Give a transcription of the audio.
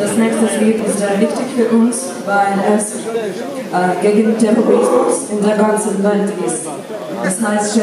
Das nächste Lied ist sehr wichtig für uns, weil es äh, gegen Terrorismus in der ganzen Welt ist. Das heißt,